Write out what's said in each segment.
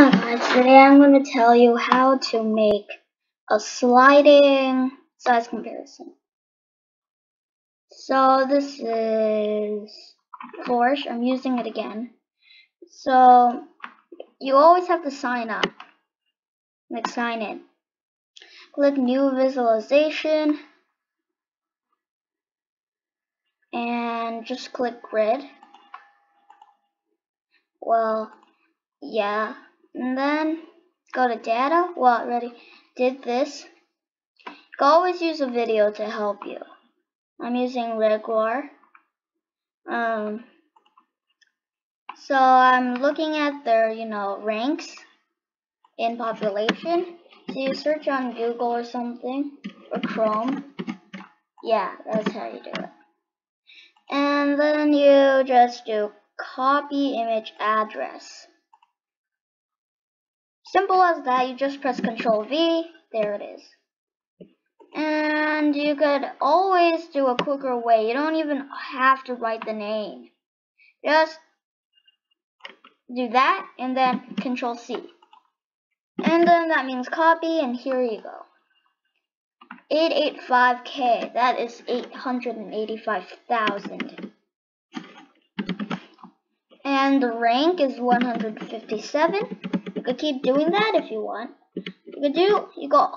Hi guys, today I'm going to tell you how to make a sliding size comparison. So this is Flourish, I'm using it again. So you always have to sign up, like sign in. Click new visualization and just click grid. Well, yeah and then go to data. Well already did this. You can always use a video to help you. I'm using Regular um so I'm looking at their you know ranks in population. So you search on Google or something or Chrome. Yeah that's how you do it. And then you just do copy image address Simple as that, you just press Control V, there it is. And you could always do a quicker way. You don't even have to write the name. Just do that and then Control C. And then that means copy and here you go. 885k, that is 885,000. And the rank is 157. You could keep doing that if you want. You could do, you go,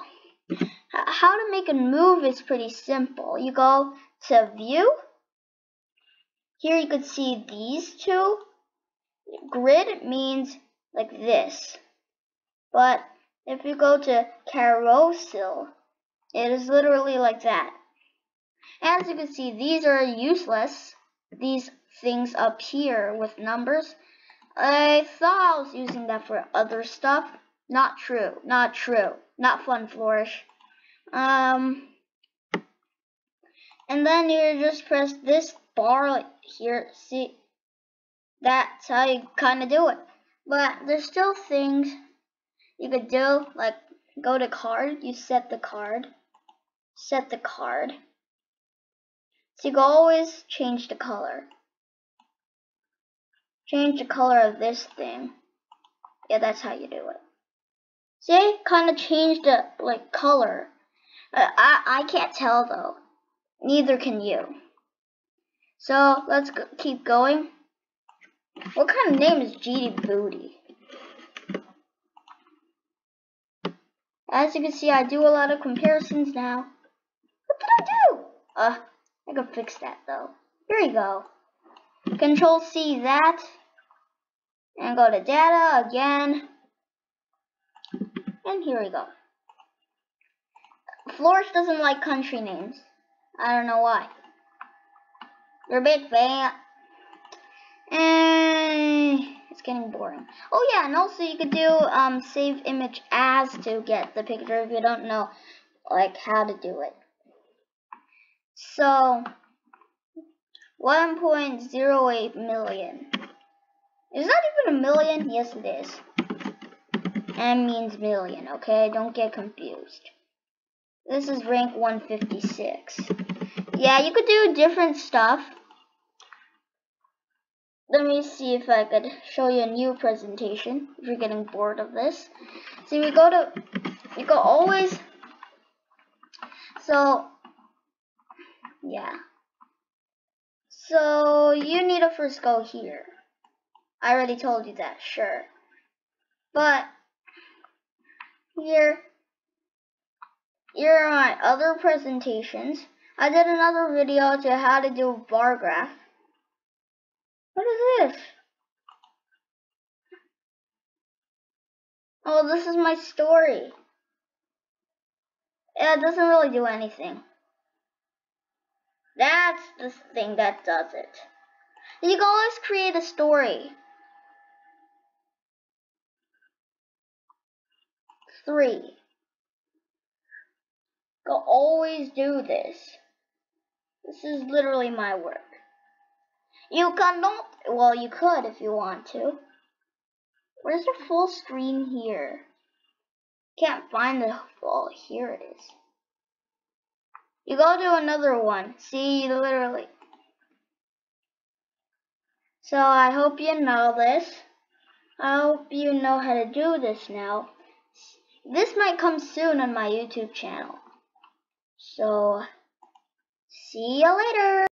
how to make a move is pretty simple. You go to view. Here you could see these two. Grid means like this. But if you go to carousel, it is literally like that. As you can see, these are useless. These things up here with numbers I thought I was using that for other stuff. Not true. Not true. Not fun flourish. Um, and then you just press this bar here. See, that's how you kind of do it. But there's still things you could do, like go to card. You set the card. Set the card. So you can always change the color change the color of this thing. Yeah, that's how you do it. See, kind of changed the like color. Uh, I I can't tell though. Neither can you. So let's go keep going. What kind of name is GD Booty? As you can see, I do a lot of comparisons now. What did I do? Uh, I can fix that though. Here you go. Control C that and go to data again. And here we go. Flourish doesn't like country names. I don't know why. A big fan and it's getting boring. Oh yeah and also you could do um save image as to get the picture if you don't know like how to do it. So 1.08 million is that even a million? Yes, it is. M means million, okay? Don't get confused. This is rank 156. Yeah, you could do different stuff. Let me see if I could show you a new presentation if you're getting bored of this. See, we go to, you go always, so, yeah. So, you need to first go here. I already told you that, sure. But here, here are my other presentations. I did another video to how to do a bar graph. What is this? Oh, this is my story. Yeah, it doesn't really do anything. That's the thing that does it. You can always create a story. Three. Go always do this. This is literally my work. You cannot, well, you could if you want to. Where's the full screen here? Can't find the, well, here it is. You go to another one. See, literally. So I hope you know this. I hope you know how to do this now. This might come soon on my YouTube channel. So, see you later.